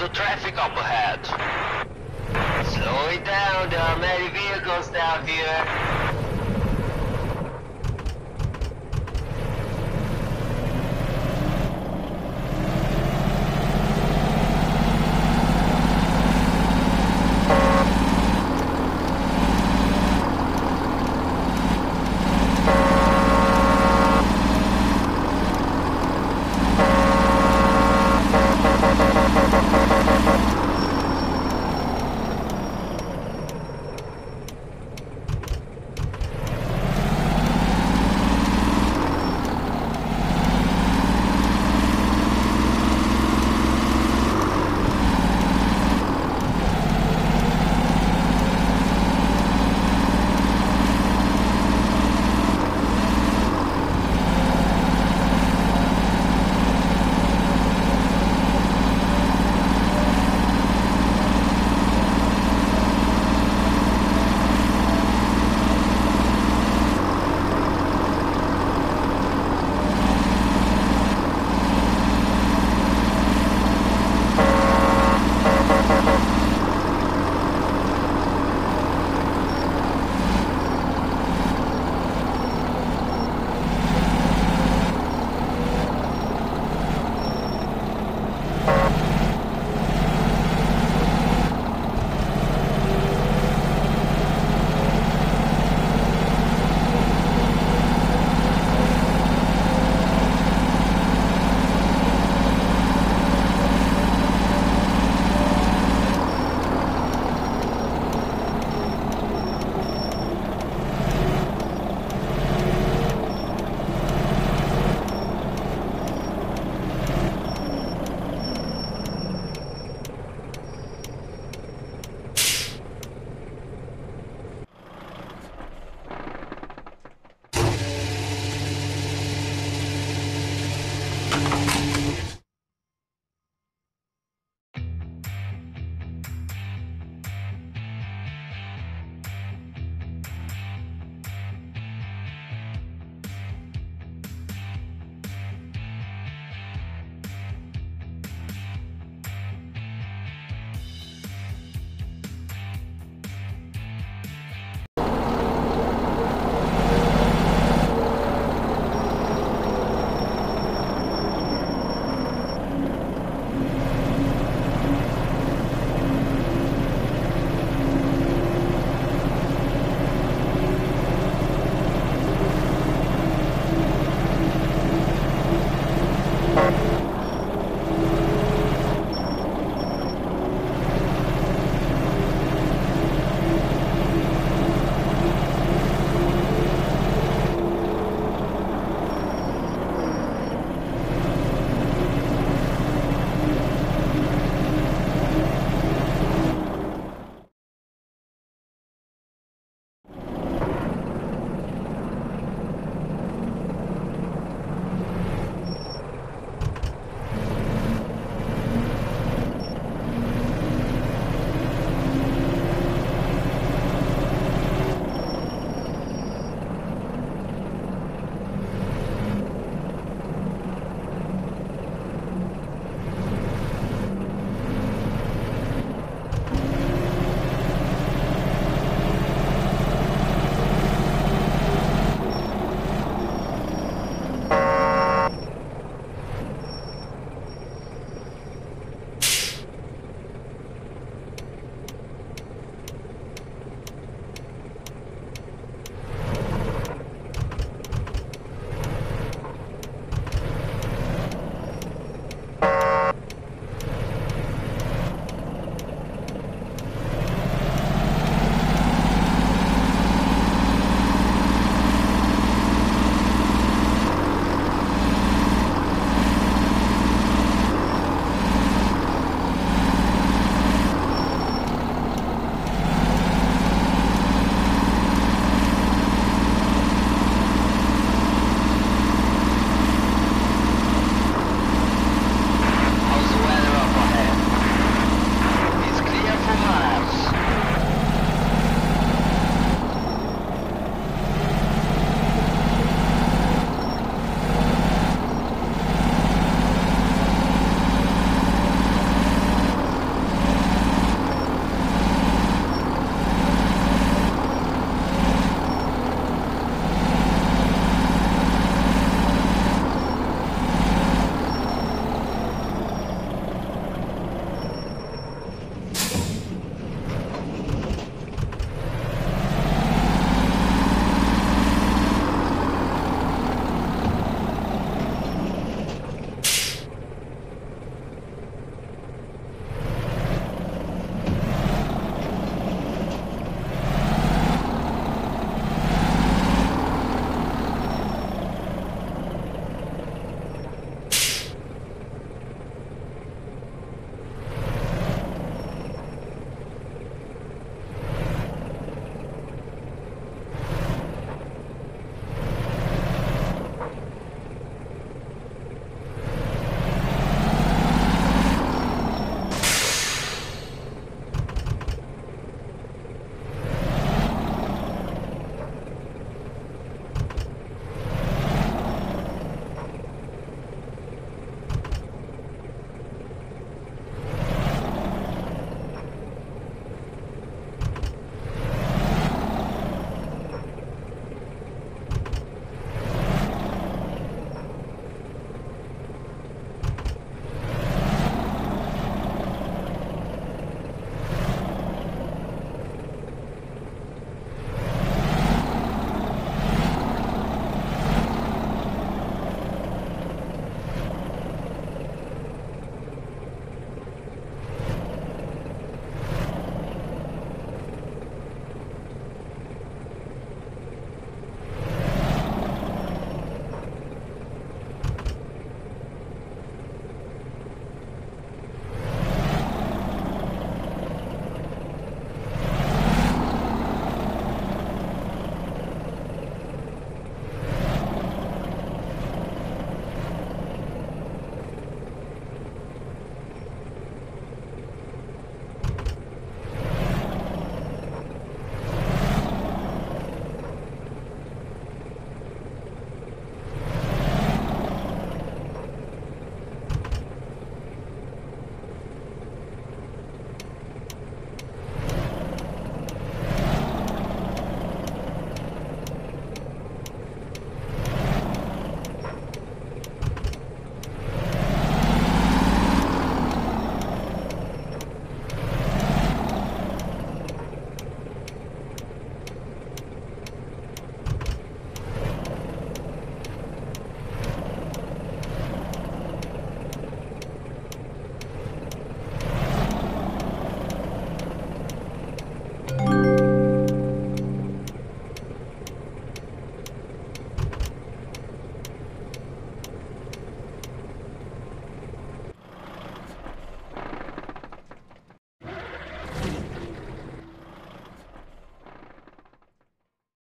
the traffic up ahead? Slow it down, there are many vehicles down here.